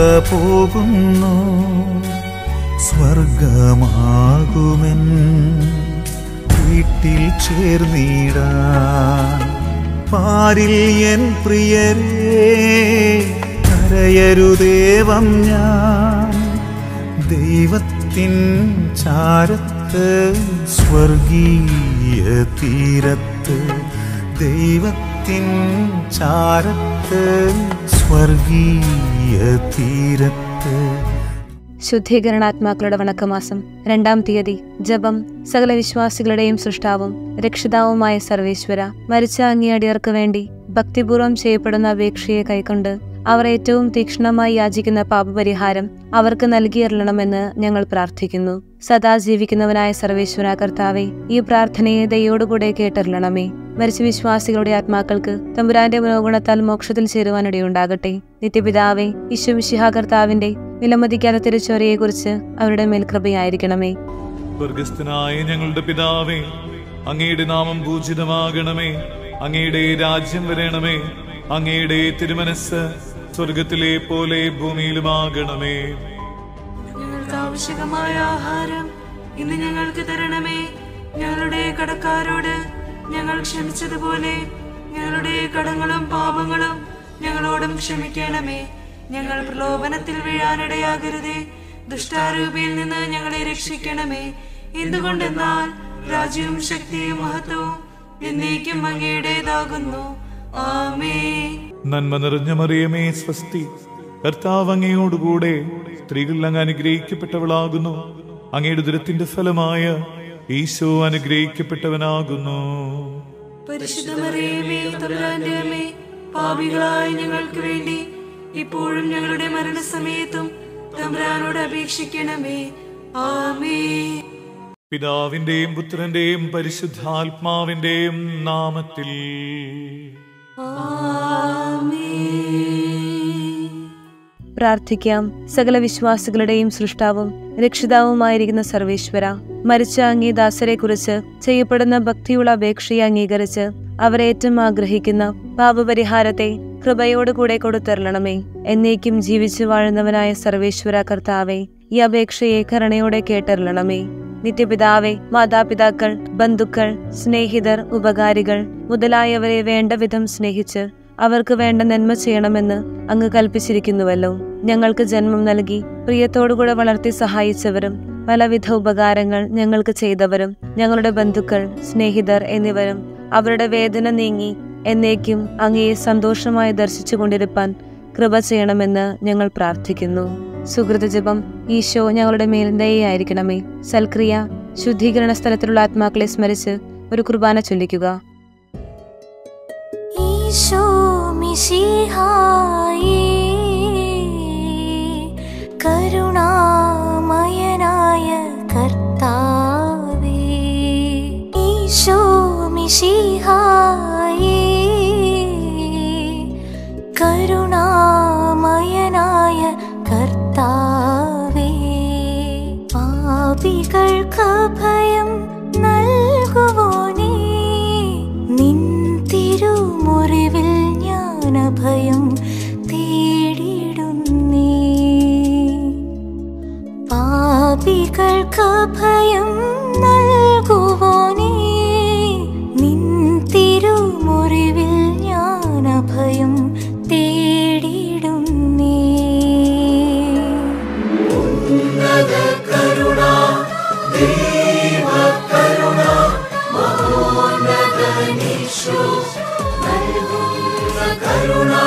പോകുന്നു. സ്വർഗമാകുമെൻ വീട്ടിൽ ചേർന്നിടാൻ. പാരിൽ എൻ പ്രിയരേ കരയരുദേവം ഞാൻ. ദൈവത്തിൻ ചാരത്ത് സ്വർഗീയ തീരത്ത് ദൈവത്തിൻ ചാരത്ത് സ്വർഗീയ തീരത്ത്. ശുദ്ധീകരണാത്മാക്കളുടെ വണക്കമാസം രണ്ടാം തീയതി. ജപം സകല വിശ്വാസികളുടെയും സൃഷ്ടാവും രക്ഷിതാവുമായ സർവേശ്വര മരിച്ച അങ്ങിയടിയർക്ക് വേണ്ടി ഭക്തിപൂർവം ചെയ്യപ്പെടുന്ന അപേക്ഷയെ കൈക്കൊണ്ട് അവർ ഏറ്റവും തീക്ഷ്ണമായി യാചിക്കുന്ന പാപപരിഹാരം അവർക്ക് നൽകിയറിയണമെന്ന് ഞങ്ങൾ പ്രാർത്ഥിക്കുന്നു. സദാ ജീവിക്കുന്നവനായ സർവേശ്വര കർത്താവെ ഈ പ്രാർത്ഥനയെ ദയോടുകൂടെ കേട്ടറിയണമേ മരിച്ച വിശ്വാസികളുടെ ആത്മാക്കൾക്ക് തമ്പുരാന്റെ മനോഗുണത്താൽ മോക്ഷത്തിൽ ചേരുവാനിടയുണ്ടാകട്ടെ. നിത്യപിതാവെ ഈശ്വമിഷിഹ കർത്താവിന്റെ വിലമതിക്കാത്ത തിരിച്ചോരയെക്കുറിച്ച് അവരുടെ മേൽ കൃപയായിരിക്കണമേ. സ്വർഗസ്ഥനായ ഞങ്ങളുടെ പിതാവേ അങ്ങയുടെ നാമം പൂജിതമാകണമേ. അങ്ങയുടെ രാജ്യം വരണമേ. അങ്ങയുടെ തിരുമനസ് സ്വർഗത്തിലെ പോലെ ഭൂമിയിലുമാകണമേ. ഞങ്ങൾക്ക് ആവശ്യമായ ആഹാരം ഇന്ന് ഞങ്ങൾക്ക് തരണമേ. ഞങ്ങളുടെ കടക്കാരോട് ഞങ്ങൾ ക്ഷമിച്ചതുപോലെ ഞങ്ങളുടെ കടങ്ങളും പാപങ്ങളും ഞങ്ങളോടും ക്ഷമിക്കണമേ. ഞങ്ങൾ പ്രലോഭനത്തിൽ വീഴാനിടയാകരുതേ. ദുഷ്ടാരൂപിയിൽ നിന്ന് ഞങ്ങളെ രക്ഷിക്കണമേ. എന്തുകൊണ്ടെന്നാൽ രാജ്യവും ശക്തിയും മഹത്വവും എന്നേക്കും അങ്ങയുടേതാകുന്നു. ആമേ നന്മ നിറഞ്ഞ മറിയമേ സ്വസ്തി. കർത്താവ് അങ്ങയോടുകൂടെ സ്ത്രീകൾ അങ്ങ് അനുഗ്രഹിക്കപ്പെട്ടവളാകുന്നു. അങ്ങയുടെ ദുരത്തിന്റെ ഫലമായ ഈശോ അനുഗ്രഹിക്കപ്പെട്ടവനാകുന്നു. പാപികളായ ഞങ്ങൾക്ക് വേണ്ടി ഇപ്പോഴും ഞങ്ങളുടെ മരണസമയത്തും തമ്പ്രാനോട് അപേക്ഷിക്കണമേ. ആമേ പിതാവിന്റെയും പുത്രന്റെയും പരിശുദ്ധാത്മാവിന്റെയും നാമത്തിൽ. പ്രാർത്ഥിക്കാം. സകല വിശ്വാസികളുടെയും സൃഷ്ടാവും രക്ഷിതാവുമായിരിക്കുന്ന സർവേശ്വര. മരിച്ച അങ്ങേ ദാസരെക്കുറിച്ച് ചെയ്യപ്പെടുന്ന ഭക്തിയുള്ള അപേക്ഷയെ അംഗീകരിച്ച് അവരെ ഏറ്റവും ആഗ്രഹിക്കുന്ന പാപപരിഹാരത്തെ കൃപയോടുകൂടെ കൊടുത്തരളണമേ. എന്നേക്കും ജീവിച്ചു വാഴുന്നവനായ സർവേശ്വര കർത്താവെ ഈ അപേക്ഷയെ കരുണയോടെ കേട്ടരളണമേ. നിത്യപിതാവെ മാതാപിതാക്കൾ ബന്ധുക്കൾ സ്നേഹിതർ ഉപകാരികൾ മുതലായവരെ വേണ്ട വിധം സ്നേഹിച്ച് അവർക്ക് വേണ്ട നന്മ ചെയ്യണമെന്ന് അങ്ങ് കൽപ്പിച്ചിരിക്കുന്നുവല്ലോ. ഞങ്ങൾക്ക് ജന്മം നൽകി പ്രിയത്തോടുകൂടെ വളർത്തി സഹായിച്ചവരും പലവിധ ഉപകാരങ്ങൾ ഞങ്ങൾക്ക് ചെയ്തവരും ഞങ്ങളുടെ ബന്ധുക്കൾ സ്നേഹിതർ എന്നിവരും അവരുടെ വേദന നീങ്ങി എന്നേക്കും അങ്ങയെ സന്തോഷമായി ദർശിച്ചു കൊണ്ടിരുപ്പാൻ കൃപ ചെയ്യണമെന്ന് ഞങ്ങൾ പ്രാർത്ഥിക്കുന്നു. സുഹൃതജപം ഈശോ ഞങ്ങളുടെ മേൽ ദയായിരിക്കണമേ സൽക്രിയ ശുദ്ധീകരണ സ്ഥലത്തിലുള്ള ആത്മാക്കളെ സ്മരിച്ച് ഒരു കുർബാന ചൊല്ലിക്കുക. ഈശോ മിശിഹായി കരുണാമയനായ കർത്താവേ ഈശോ മിശിഹായി കരുണാമയനായ കർത്താവേ പാപികൾക്ക് ഭയം നൽകുവോനേ യേശു നൽകുന്ന കരുണ